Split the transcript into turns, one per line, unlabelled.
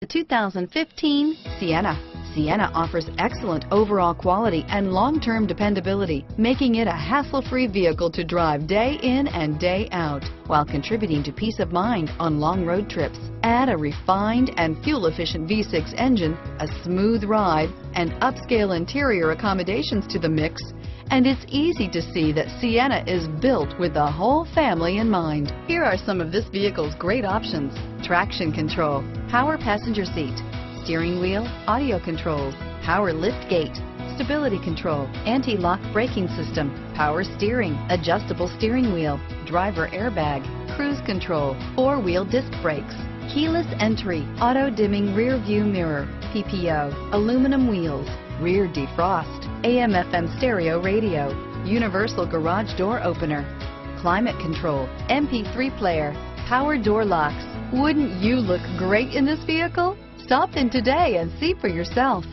The 2015 Sienna. Sienna offers excellent overall quality and long-term dependability, making it a hassle-free vehicle to drive day in and day out, while contributing to peace of mind on long road trips. Add a refined and fuel-efficient V6 engine, a smooth ride, and upscale interior accommodations to the mix, and it's easy to see that Sienna is built with the whole family in mind. Here are some of this vehicle's great options. Traction control, power passenger seat, steering wheel, audio controls, power lift gate, stability control, anti-lock braking system, power steering, adjustable steering wheel, driver airbag, cruise control, four-wheel disc brakes, keyless entry, auto dimming rear view mirror, PPO, aluminum wheels, rear defrost, AM FM stereo radio, universal garage door opener, climate control, MP3 player, power door locks. Wouldn't you look great in this vehicle? Stop in today and see for yourself.